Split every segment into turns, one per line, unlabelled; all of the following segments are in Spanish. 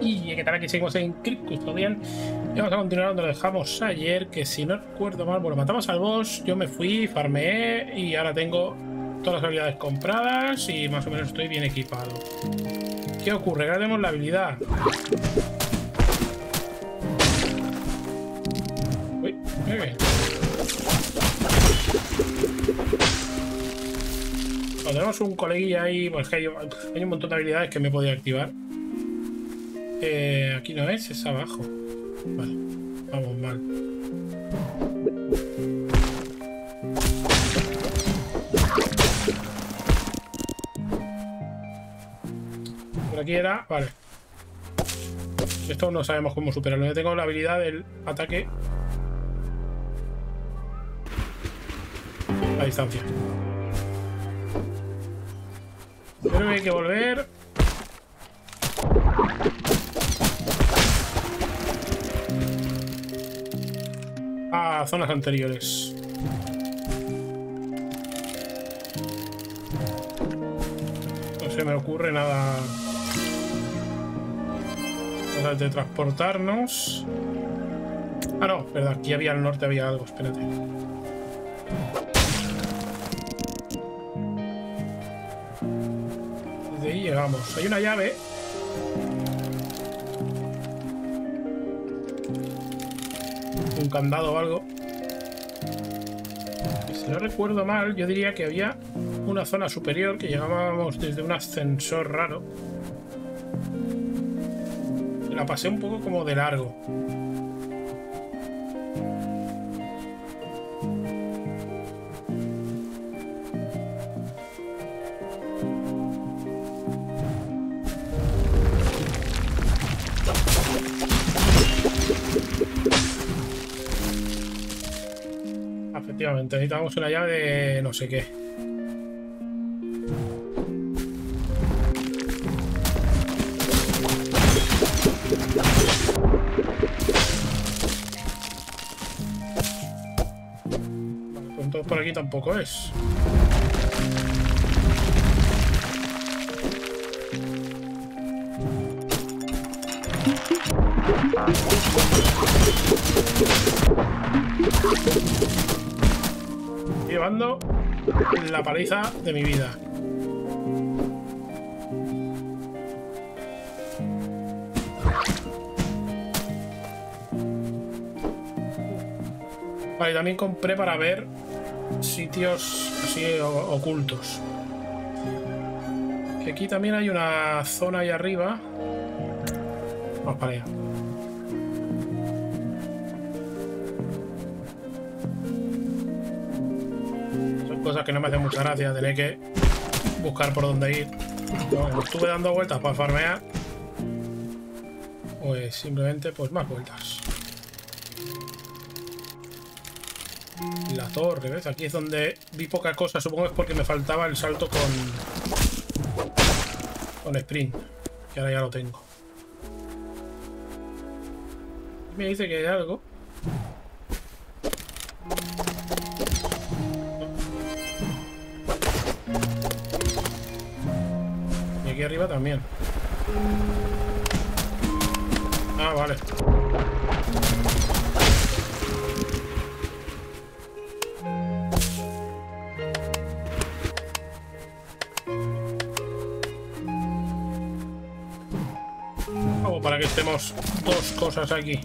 Y qué tal aquí seguimos en Crypt Custodian. Y vamos a continuar donde lo dejamos ayer, que si no recuerdo mal, bueno, matamos al boss, yo me fui, farmeé y ahora tengo todas las habilidades compradas y más o menos estoy bien equipado. ¿Qué ocurre? Ahora la habilidad. Uy, muy bien. Cuando tenemos un coleguilla ahí, pues que hay, hay un montón de habilidades que me podía activar. Eh, aquí no es, es abajo. Vale, vamos mal. Por aquí era, vale. Esto no sabemos cómo superarlo. Yo tengo la habilidad del ataque a distancia. Pero hay que volver a zonas anteriores. No se me ocurre nada. De transportarnos. Ah, no, verdad, aquí había al norte había algo, espérate. Desde ahí llegamos. Hay una llave un candado o algo. Si no recuerdo mal, yo diría que había una zona superior que llegábamos desde un ascensor raro. La pasé un poco como de largo. Efectivamente, necesitamos una llave de no sé qué. Pues por aquí tampoco es. La paliza de mi vida. Vale, también compré para ver sitios así ocultos. Que aquí también hay una zona ahí arriba. Vamos para allá. Que no me hacen mucha gracia, tener que buscar por dónde ir. estuve dando vueltas para farmear, pues simplemente pues más vueltas. La torre, ¿ves? Aquí es donde vi poca cosa, supongo es porque me faltaba el salto con con sprint, que ahora ya lo tengo. Me dice que hay algo. También. Ah, vale. Vamos para que estemos dos cosas aquí.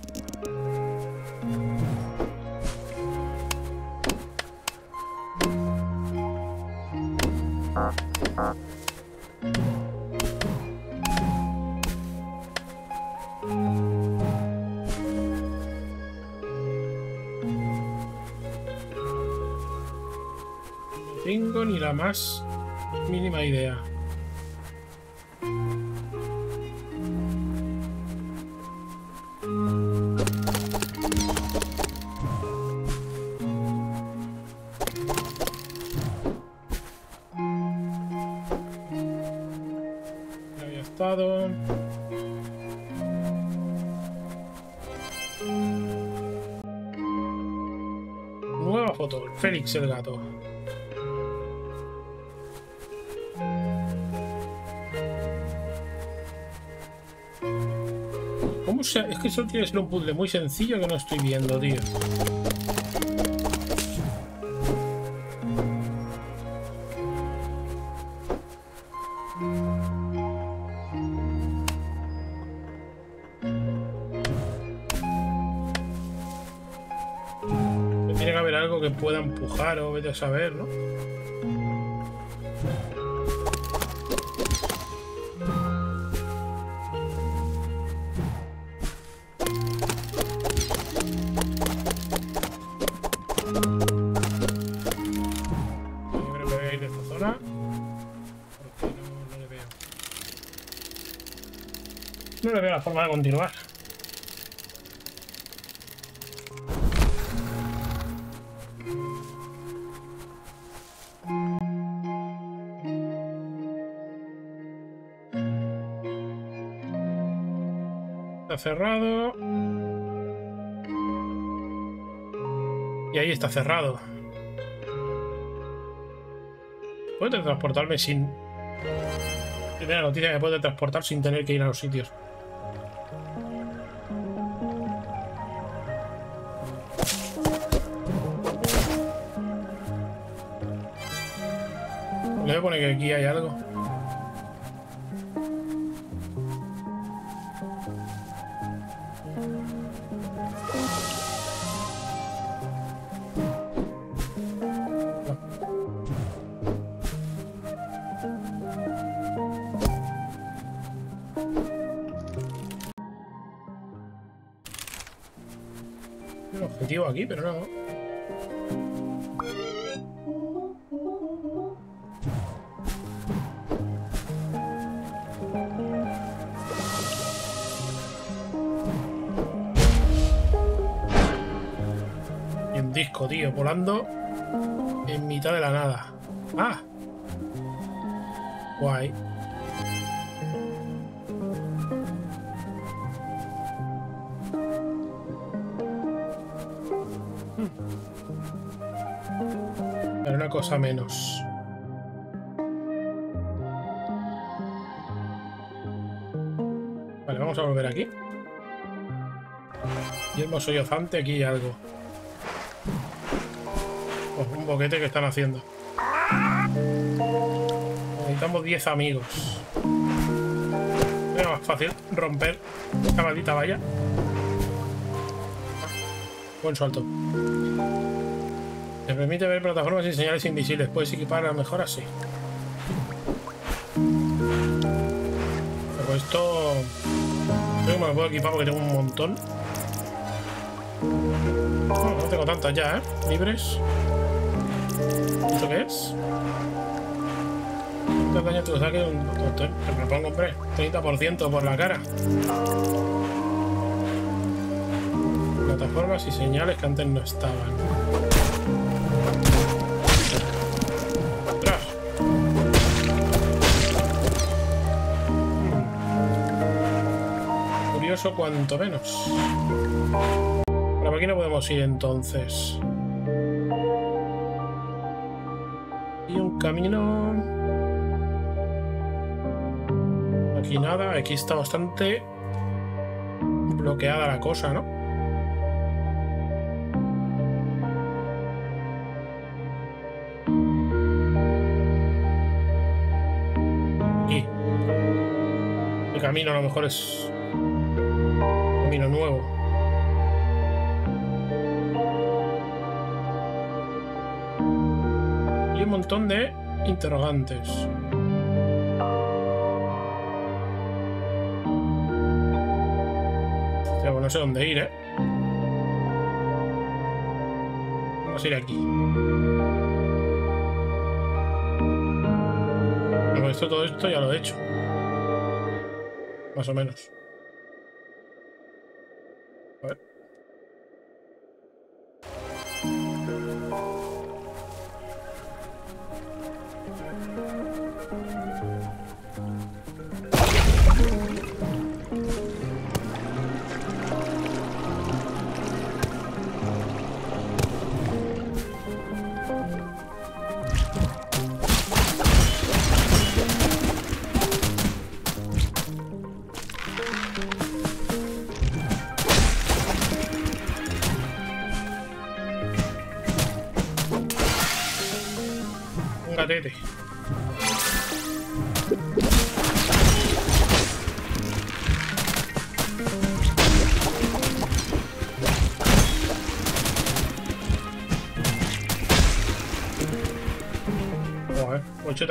Mínima idea. Nueva foto, Félix el gato. ¿Cómo se...? Es que eso tiene que un puzzle muy sencillo que no estoy viendo, tío. Tiene que haber algo que pueda empujar o vete a saber, ¿no? La forma de continuar. Está cerrado. Y ahí está cerrado. Puedo teletransportarme sin... Primera noticia que puedo transportar sin tener que ir a los sitios. Poner que aquí hay algo. Sollozante, aquí algo. Oh, un boquete que están haciendo. Necesitamos 10 amigos. Era más fácil romper esta maldita valla. Buen salto. Te permite ver plataformas y señales invisibles. Puedes equipar mejor así. Pero esto... Creo que me lo puedo equipar porque tengo un montón. No, tengo tantas ya, ¿eh? Libres. ¿Esto qué es? ¿Cuánto daño te saque? Te propongo, hombre. 30% por la cara. Plataformas y señales que antes no estaban. Hmm. Curioso cuanto menos. Aquí no podemos ir entonces. Y un camino... Aquí nada, aquí está bastante bloqueada la cosa, ¿no? Aquí. El camino a lo mejor es camino nuevo. Montón de interrogantes. No sé dónde ir, ¿eh? Vamos a ir aquí. Bueno, esto, todo esto ya lo he hecho. Más o menos.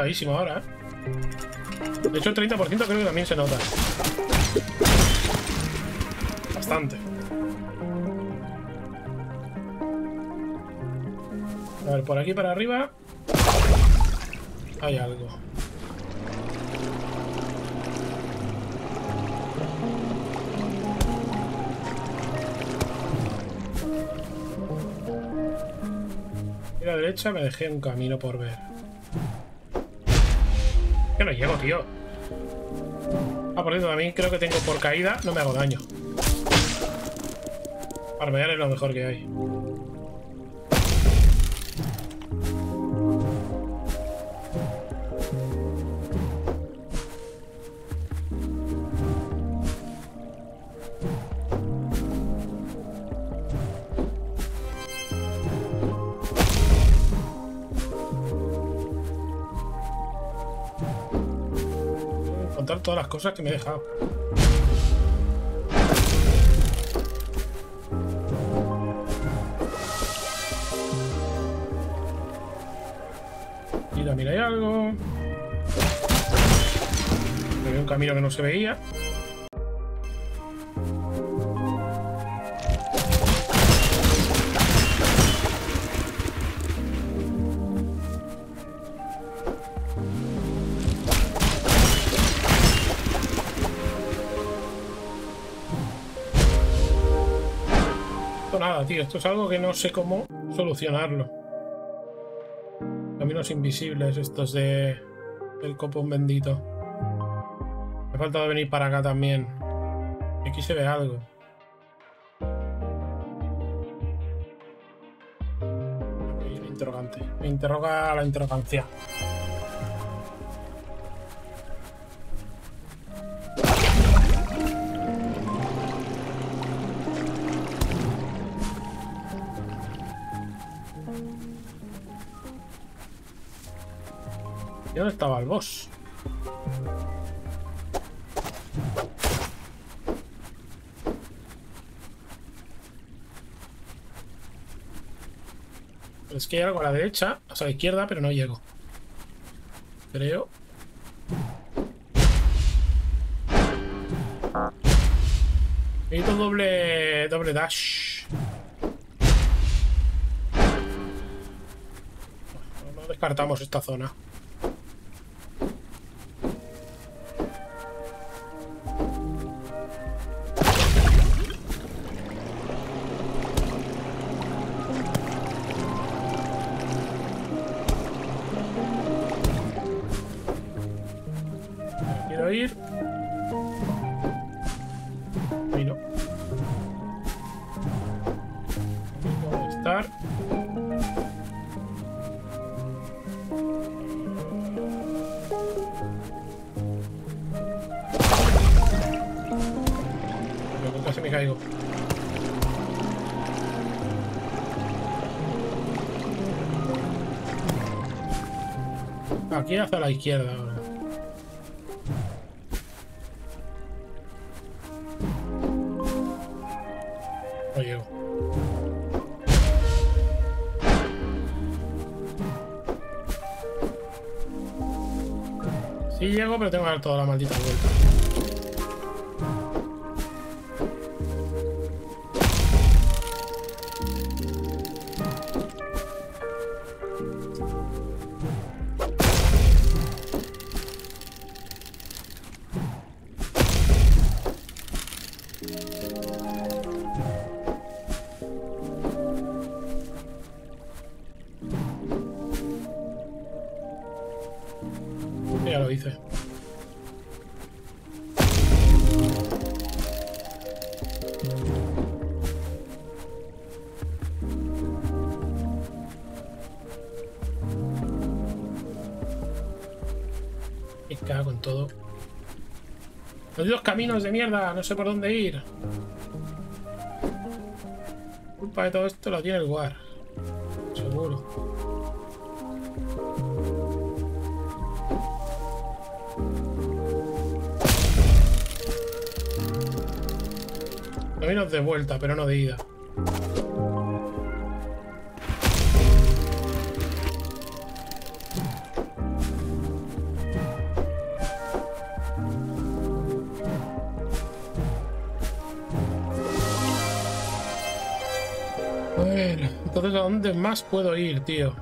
Ahora, ¿eh? De hecho, el 30% creo que también se nota. Bastante. A ver, por aquí para arriba hay algo. Y a la derecha me dejé un camino por ver. Tío. Ah, por cierto, también creo que tengo por caída, no me hago daño. Armear es lo mejor que hay. Cosas que me he dejado. Y también hay algo. Había un camino que no se veía. Tío. Esto es algo que no sé cómo solucionarlo. Caminos invisibles estos de... del copón bendito. Me ha faltado venir para acá también. Aquí se ve algo. Me interroga la interrogancia. ¿Y dónde estaba el boss? Es que hay algo a la derecha, o sea, a la izquierda, pero no llego. Creo. Necesito doble, doble dash. No descartamos esta zona. Quiero ir. No. Estar. Que casi me caigo. Aquí hacia la izquierda ahora. Pero tengo que dar toda la maldita vuelta. dos caminos de mierda, no sé por dónde ir. Culpa de todo esto lo tiene el guard. Seguro. Caminos de vuelta, pero no de ida. ¿A dónde más puedo ir, tío?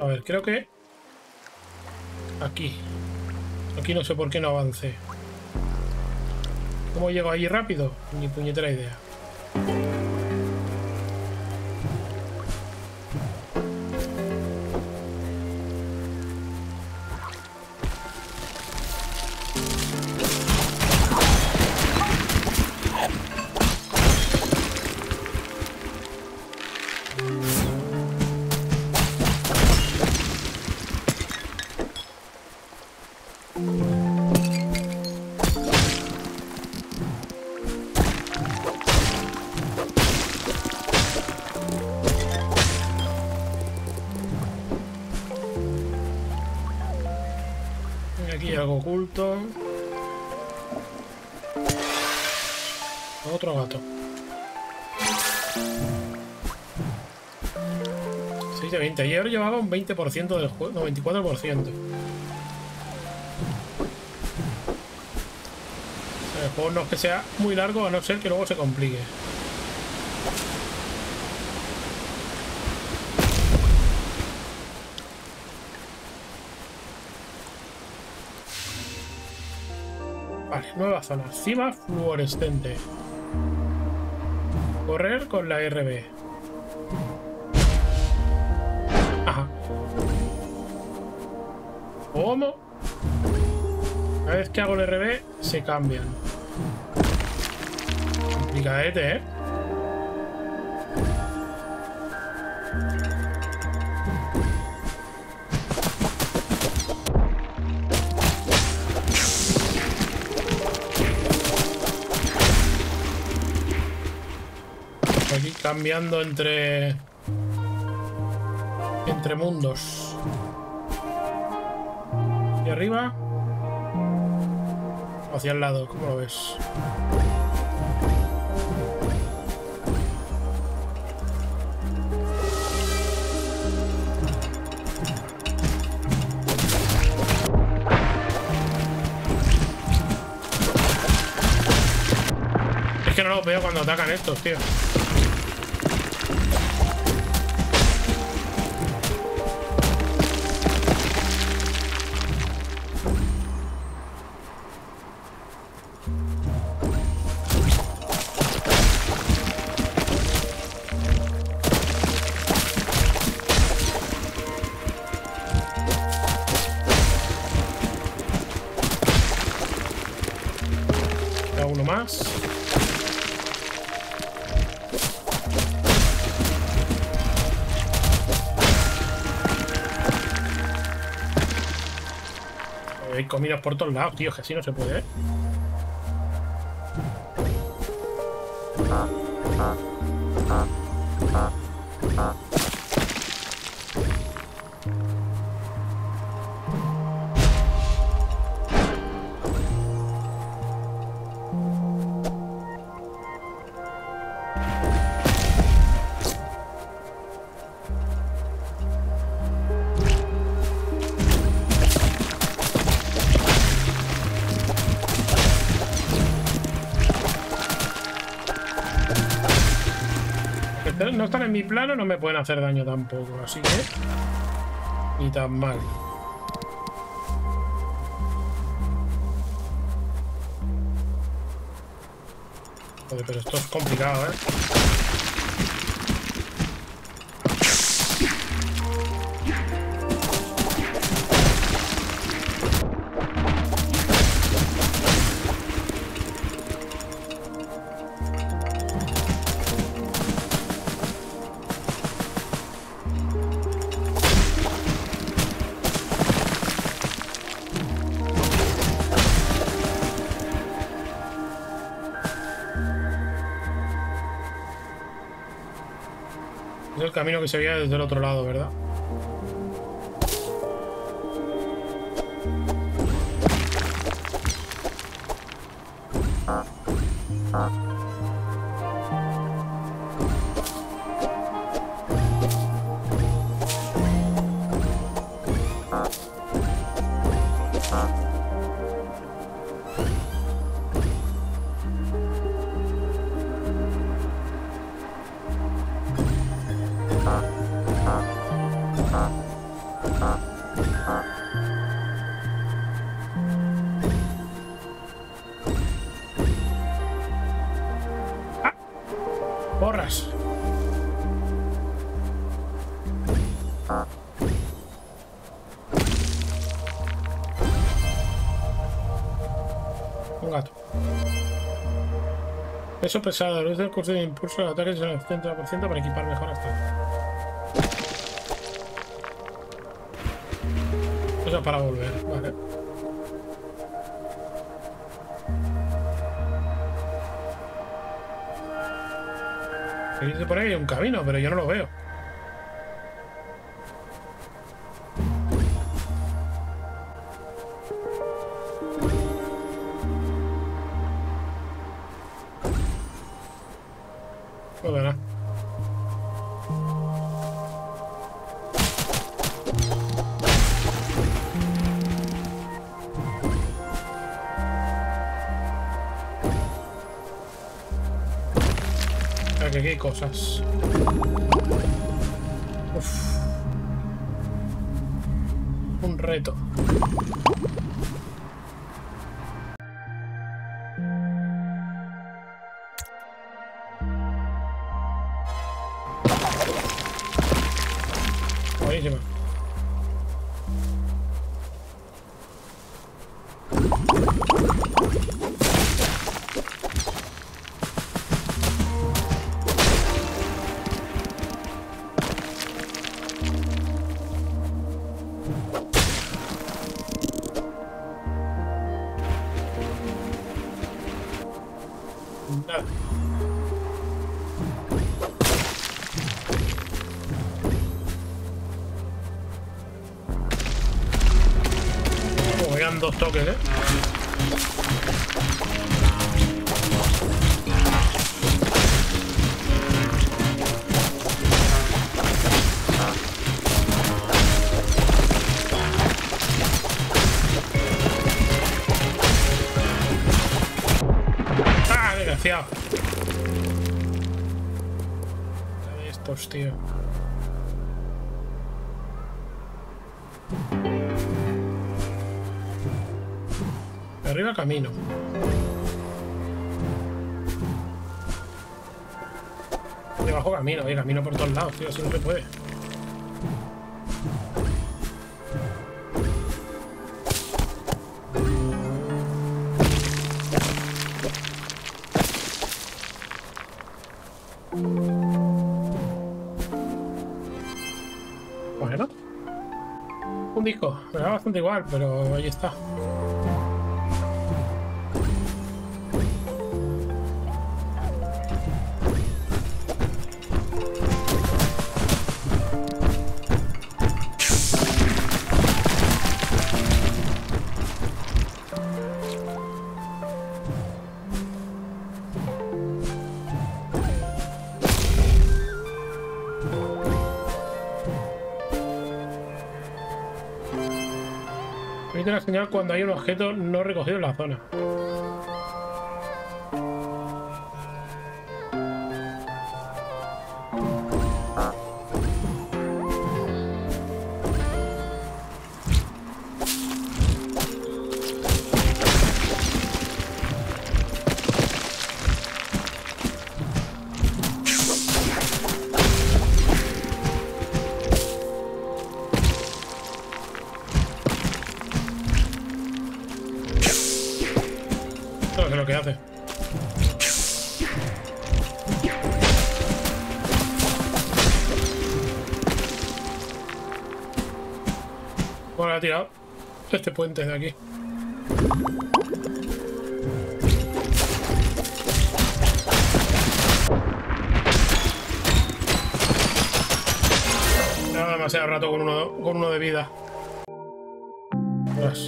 A ver, creo que... Aquí. Aquí no sé por qué no avance. ¿Cómo llego allí rápido? Ni puñetera idea. De 20. Ayer llevaba un 20% del juego. No, 24%. El juego no es que sea muy largo, a no ser que luego se complique. Vale, nueva zona. Cima fluorescente. Correr con la RB. ¿Cómo? Cada vez que hago el RB se cambian. Complicadete, ¿eh? Aquí cambiando entre... Entre mundos. Arriba. Hacia el lado, ¿cómo lo ves? Es que no los veo cuando atacan estos, tío. Por todos lados, tío, que así no se puede, ¿eh? Están en mi plano, no me pueden hacer daño tampoco, así que... Ni tan mal. Joder, pero esto es complicado, ¿eh? Veía desde el otro lado, ¿verdad? Peso pesado, luz del curso de impulso de ataque es el 30% para equipar mejor hasta. Eso para volver, vale. Que dice por ahí hay un camino, pero yo no lo veo. Estos, tío. Arriba camino. Debajo camino, oye, camino por todos lados, tío, así no se puede. Bastante igual, pero ahí está. Cuando hay un objeto no recogido en la zona. Bueno, ha tirado este puente de aquí. Lleva demasiado rato con uno, con uno de vida. Ostras.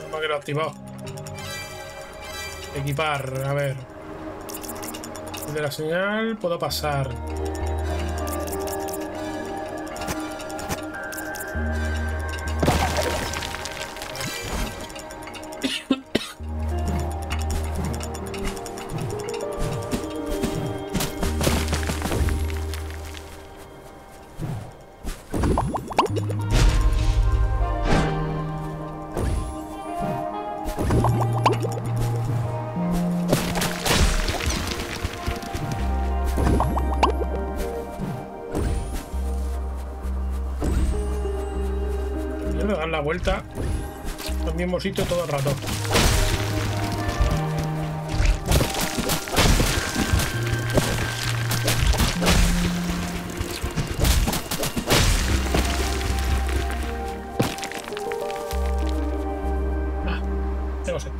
No me ha quedado activado. Equipar, a ver. De la señal puedo pasar. Sitio todo el rato. Ah, no sé.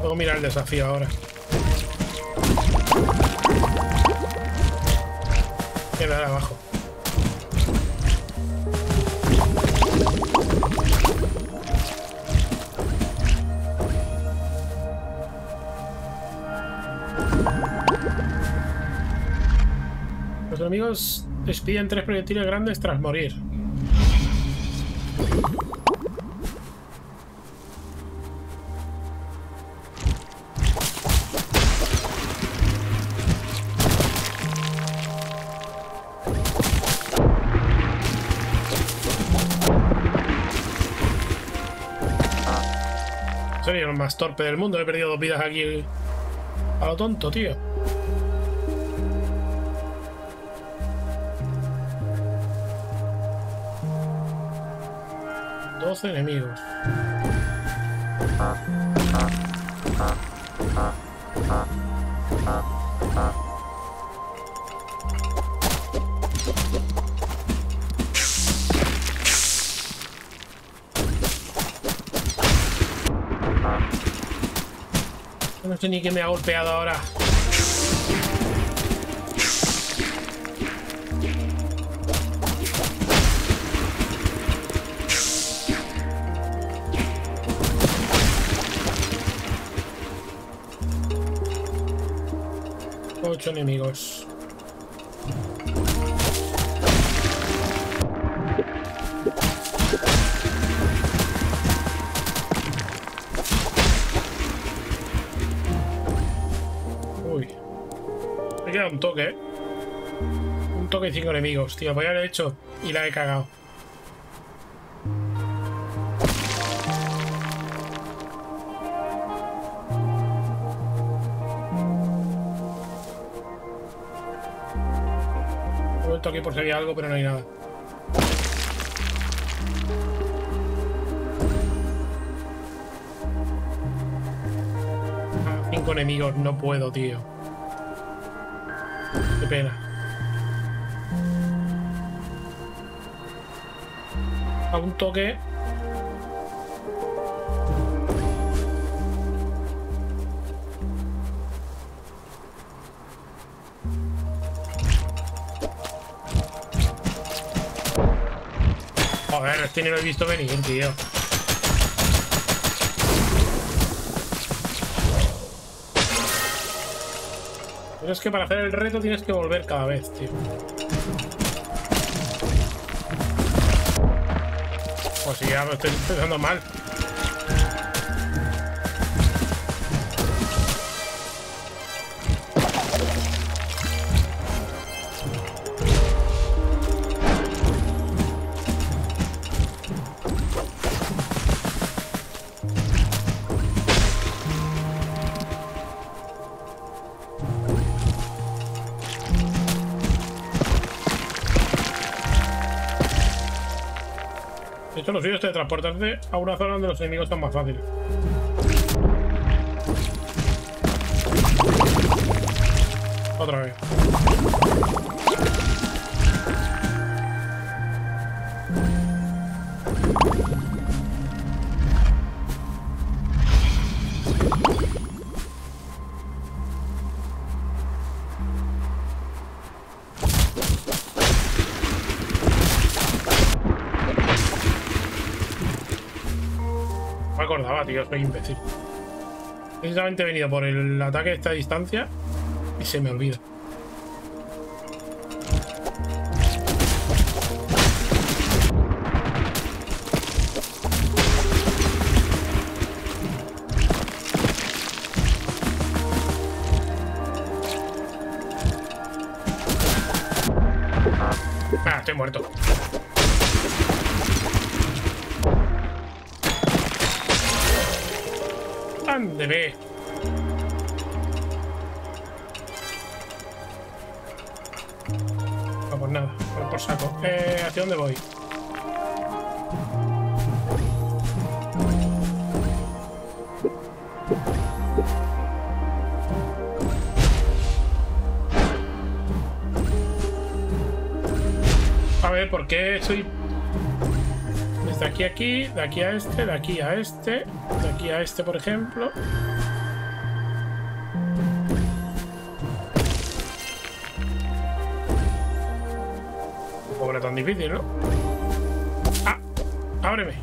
Puedo mirar el desafío ahora. Los enemigos despiden tres proyectiles grandes tras morir. Soy el más torpe del mundo. He perdido dos vidas aquí a lo tonto, tío. Enemigos. No sé ni qué me ha golpeado ahora. Enemigos. Uy. Me queda un toque, ¿eh? Un toque y cinco enemigos, tío. Voy a haber hecho y la he cagado. Algo, pero no hay nada. Ah, Cinco enemigos, no puedo, tío. Qué pena. A un toque. Este ni lo he visto venir, tío. Pero es que para hacer el reto tienes que volver cada vez, tío. Pues si ya me estoy empezando mal. Es transportarte a una zona donde los enemigos son más fáciles. Otra vez. Imbécil. Precisamente he venido por el ataque de esta distancia y se me olvida. Ah, estoy muerto. Ve. No, pues nada, voy por saco. Eh, ¿Hacia dónde voy? A ver, ¿por qué desde aquí a aquí, de aquí a este, de aquí a este, de aquí a este, por ejemplo? Era tan difícil, ¿no? ¡Ah! ¡Ábreme!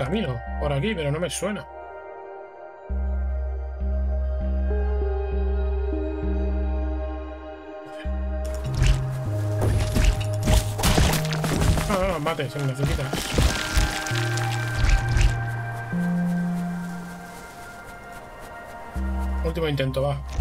Camino por aquí, pero no me suena. No, no, no, mate, se me necesita. Último intento, va.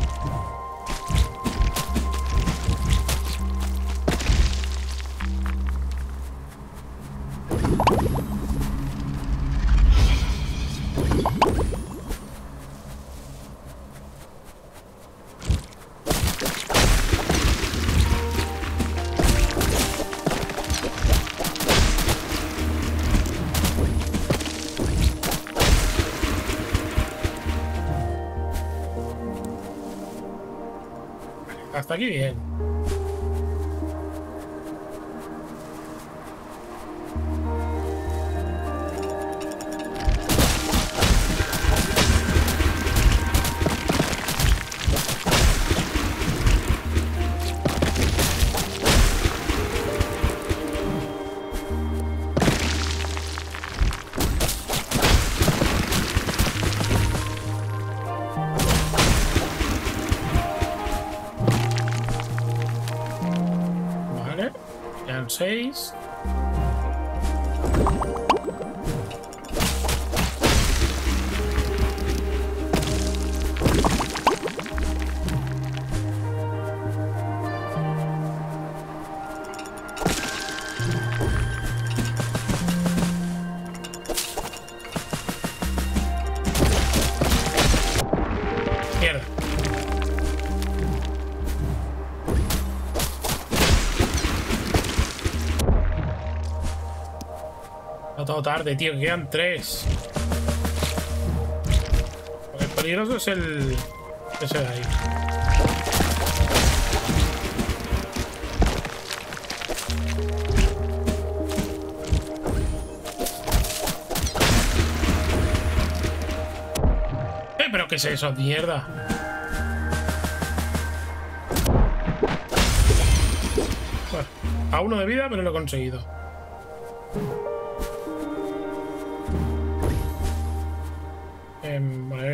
Hasta aquí bien. No todo tarde, tío, que quedan tres. El peligroso es el. ese de ahí. Eh, pero ¿qué es eso? Mierda. Bueno, a uno de vida, pero lo he conseguido.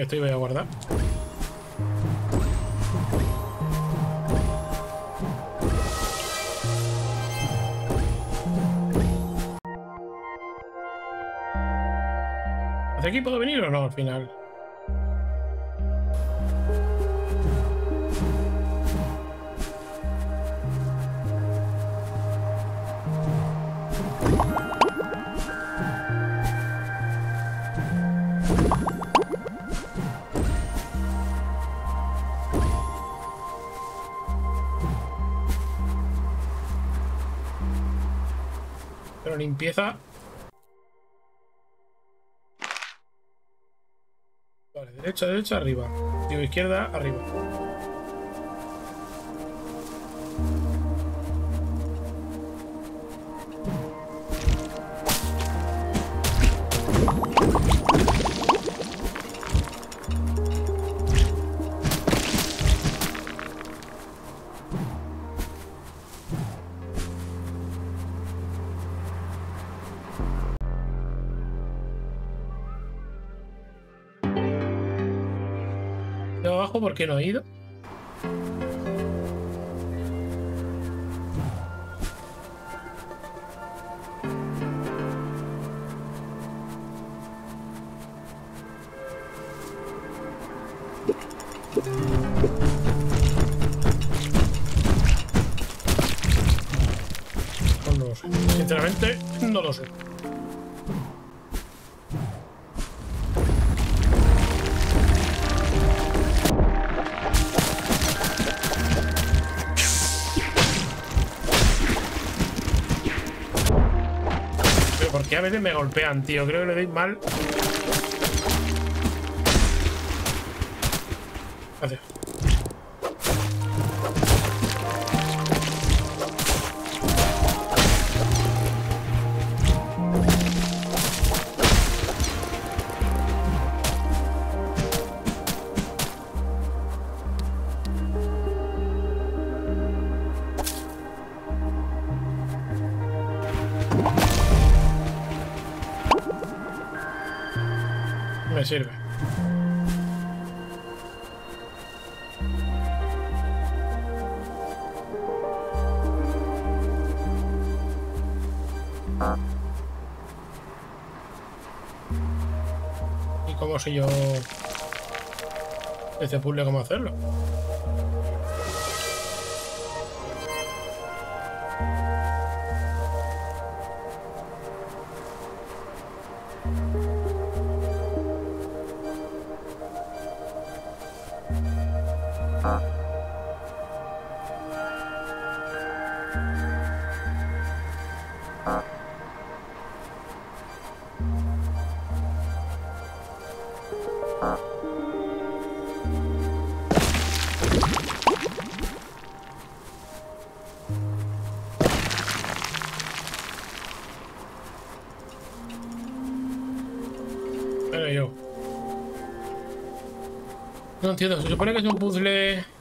Esto voy a guardar. ¿Hacia aquí puedo venir o no al final? Limpieza... Vale, derecha, derecha, arriba. Digo, izquierda, arriba. No lo sé. Sinceramente, no lo sé. Pero ¿por qué a veces me golpean, tío? Creo que le doy mal. Sé yo este puzzle cómo hacerlo? Pero yo. No entiendo, se supone que es un puzzle.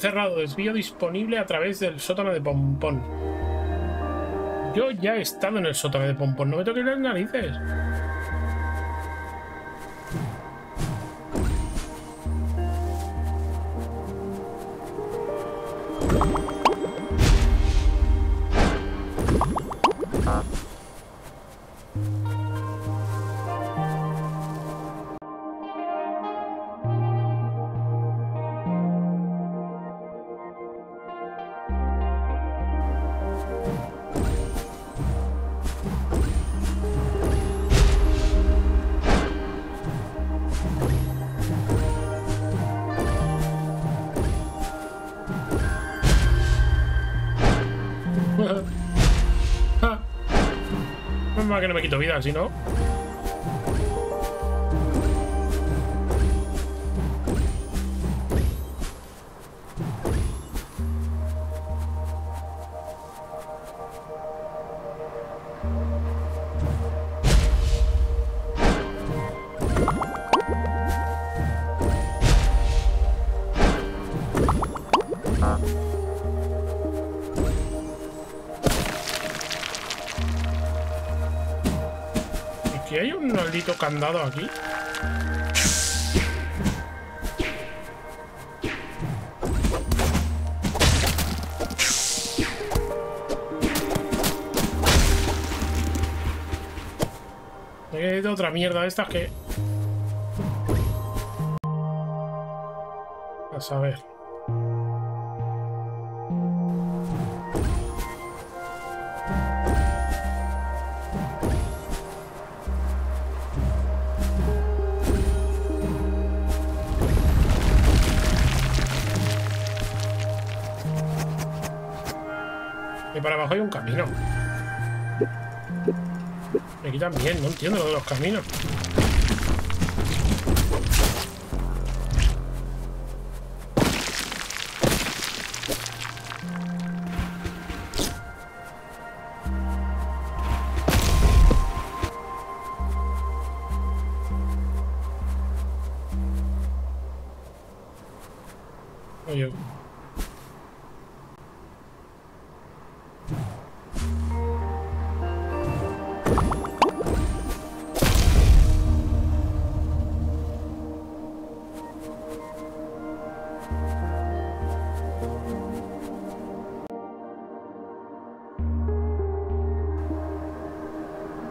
Cerrado, desvío disponible a través del sótano de Pompón. Yo ya he estado en el sótano de Pompón, no me toques las narices. Que no me quito vida, si no. Maldito candado aquí. Hay otra mierda de estas que... A saber. También, no entiendo lo de los caminos.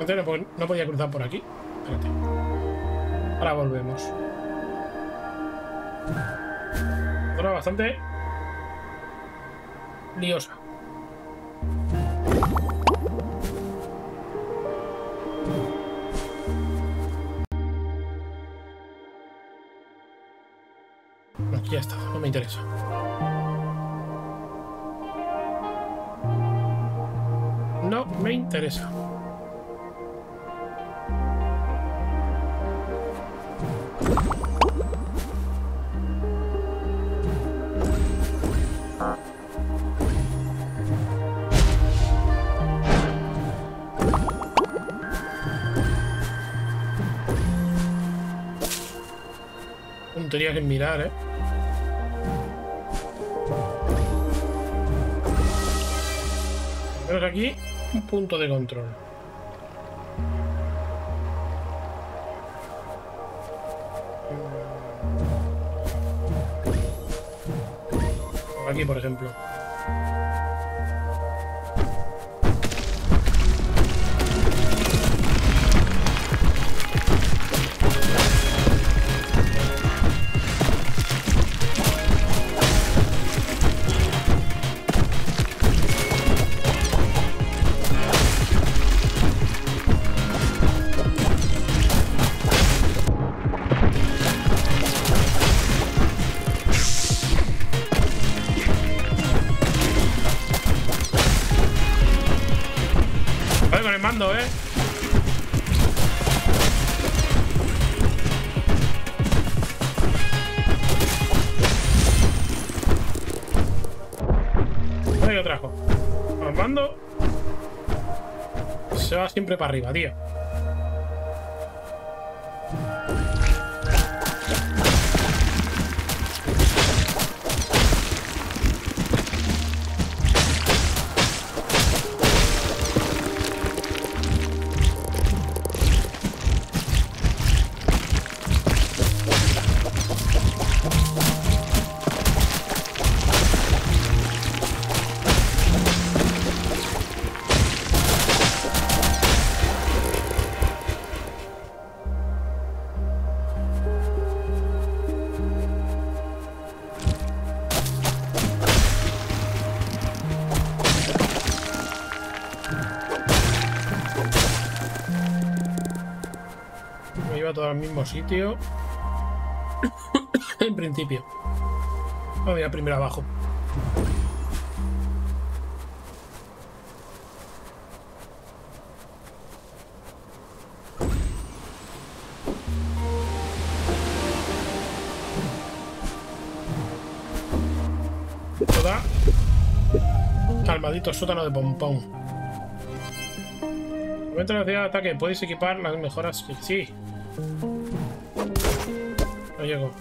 No, po- no podía cruzar por aquí. Espérate. Ahora volvemos. Zona bastante liosa. Ya está, no me interesa. No me interesa. Mirar, ¿eh? Aquí un punto de control. Aquí, por ejemplo. Mando, ¿eh? Vale, que trajo. Con el mando. Se va siempre para arriba, tío. Sitio. en principio. Vamos a primero abajo. Toda calmadito sótano de pompón. Aumenta la velocidad de ataque. Podéis equipar las mejoras sí. No llego.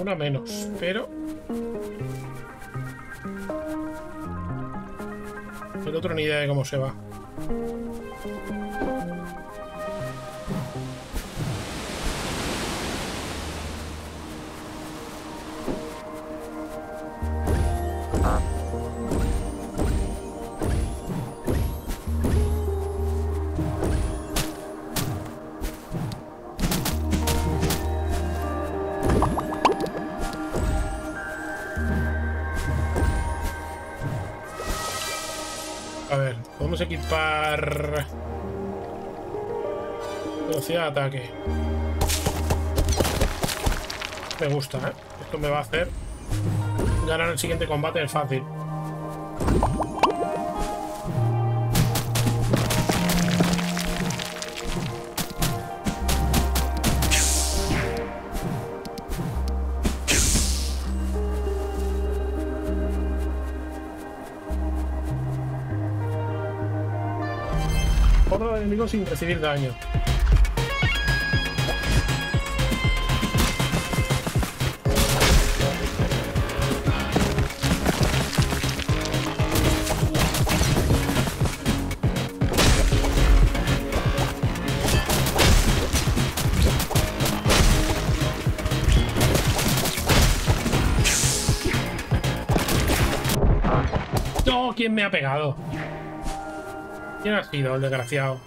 Una menos, pero... el otro ni idea de cómo se va. Equipar velocidad de ataque. Me gusta, ¿eh? Esto me va a hacer ganar el siguiente combate es fácil. Sin recibir daño. No, ¿quién me ha pegado? ¿Quién ha sido el desgraciado?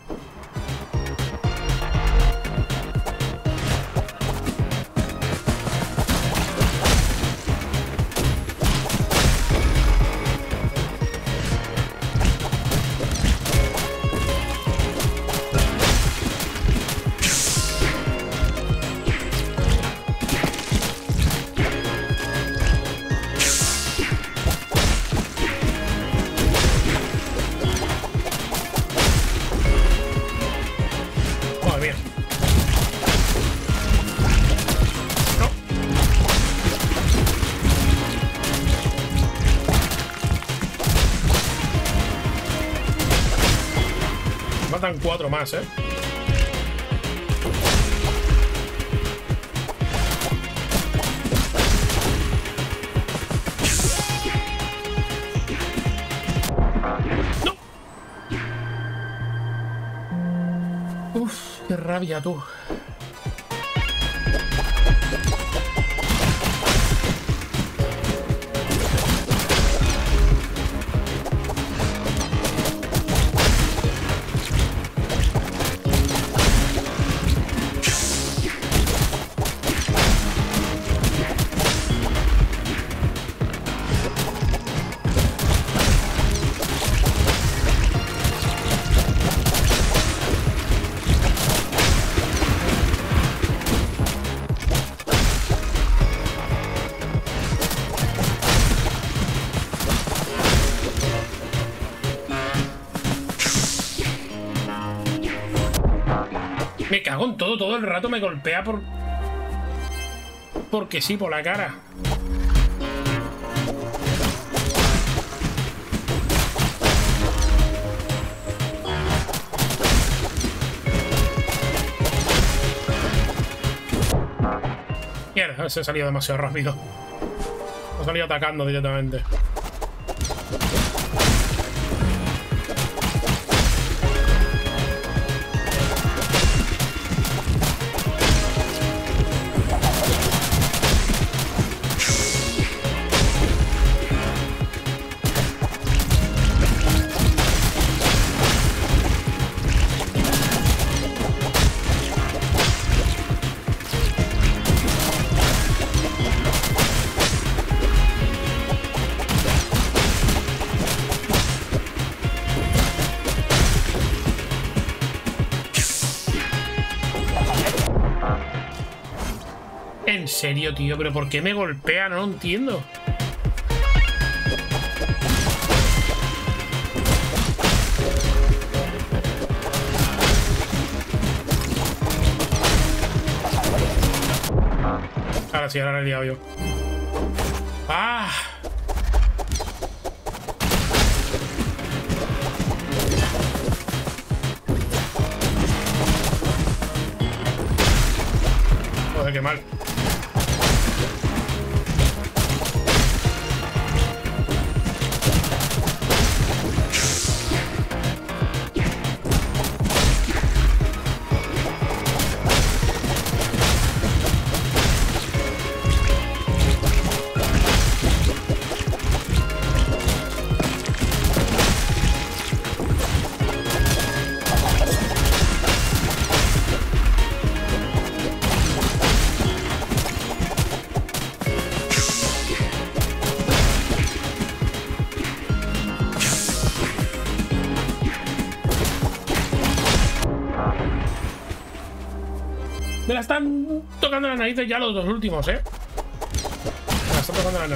Cuatro más, ¿eh? ¡No! Uf, qué rabia, tú. Con todo, todo el rato me golpea por... Porque sí, por la cara. Mierda, se ha salido demasiado rápido. Ha salido atacando directamente. Serio, tío? ¿Pero por qué me golpea? No lo entiendo. Ahora sí, ahora le he liado yo. Narices ya los dos últimos, ¿eh? Me la están tocando las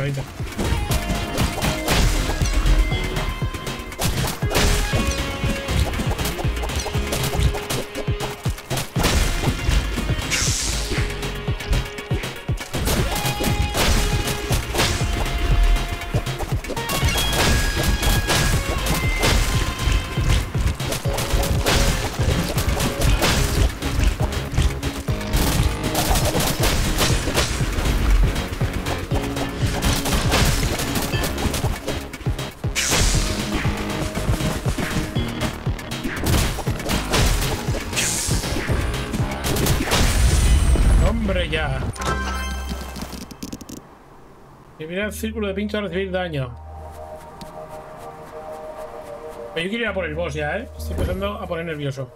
narices. el círculo de pincho a recibir daño. Pero yo quiero ir a por el boss ya, ¿eh? Estoy empezando a poner nervioso.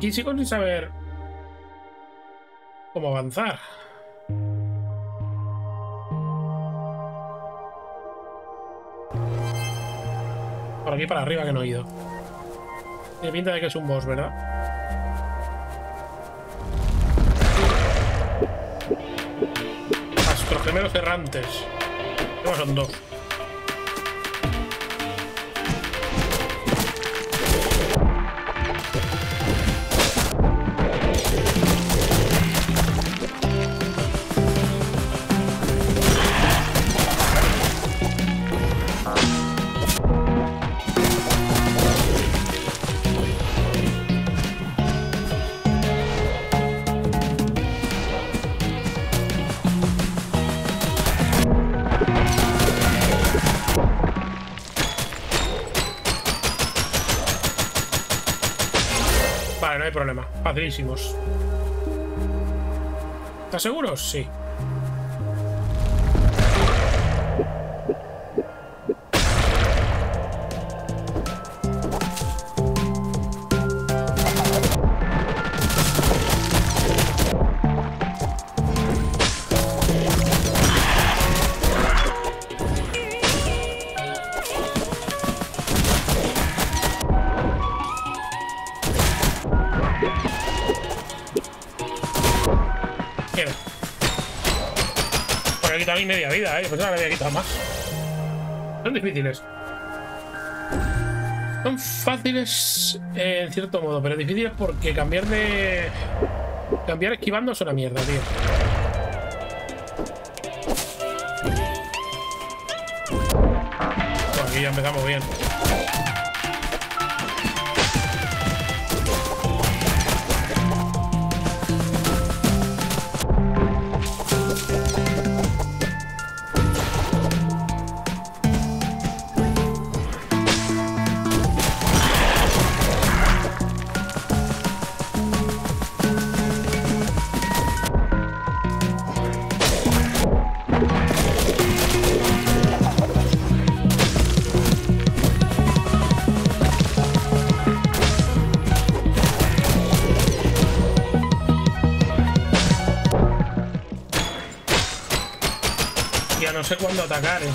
Aquí sigo sin saber cómo avanzar. Por aquí para arriba que no he ido. Tiene pinta de que es un boss, ¿verdad? Astrogemeros errantes. son dos. Facilísimos. ¿Estás seguro? Sí. Vida, ¿eh? Pues había quitado más. Son difíciles. Son fáciles en cierto modo, pero difíciles porque cambiar de... Cambiar esquivando es una mierda, tío. aquí ya empezamos bien. Sé cuándo atacar, eh.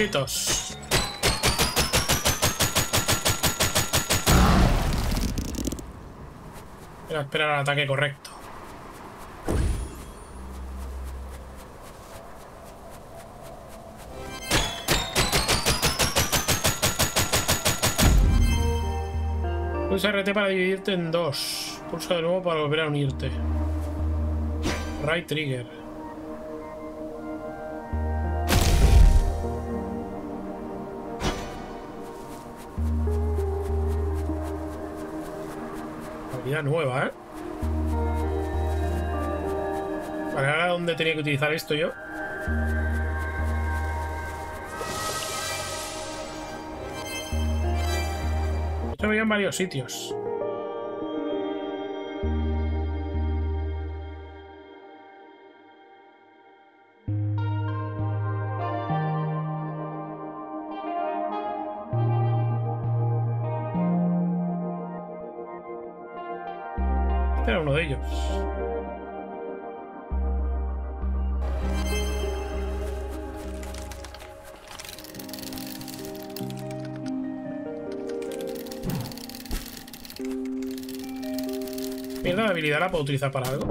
Facilitos. Voy a esperar al ataque correcto. Pulsa RT para dividirte en dos. Pulsa de nuevo para volver a unirte. Right trigger. Habilidad nueva, ¿eh? Vale, ahora dónde tenía que utilizar esto yo. Esto veía en varios sitios. Habilidad la puedo utilizar para algo.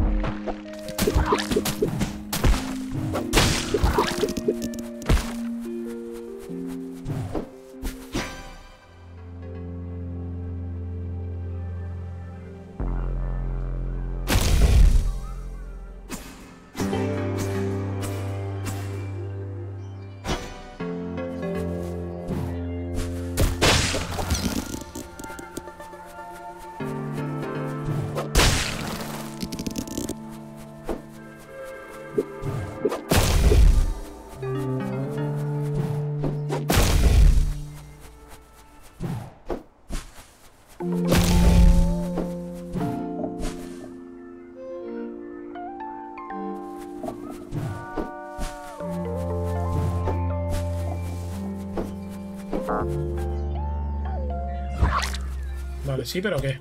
Sí, pero ¿qué?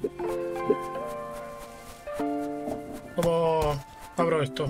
¿Cómo abro esto?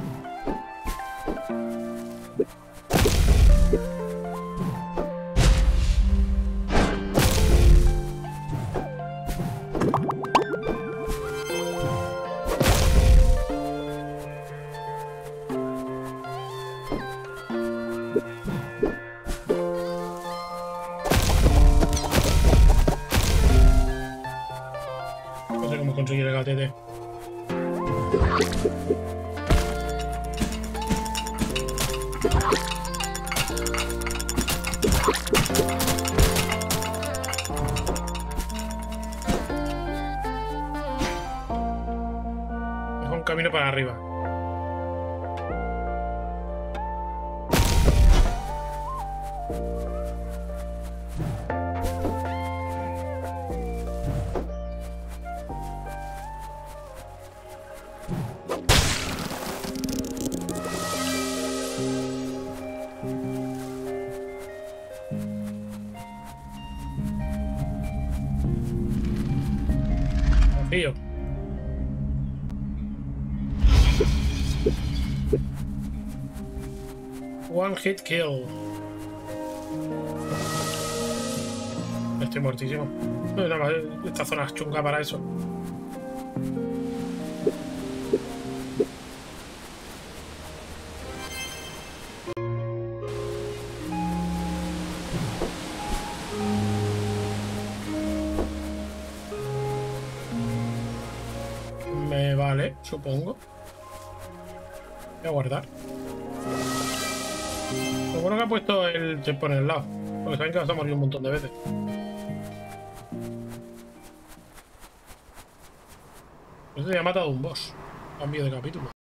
Hit kill. Estoy muertísimo. Esta zona es chunga para eso. Me vale, supongo. Voy a guardar. Puesto el chepo en el lado. Porque saben que vas a morir un montón de veces. Eso ya ha matado un boss. Cambio de capítulo.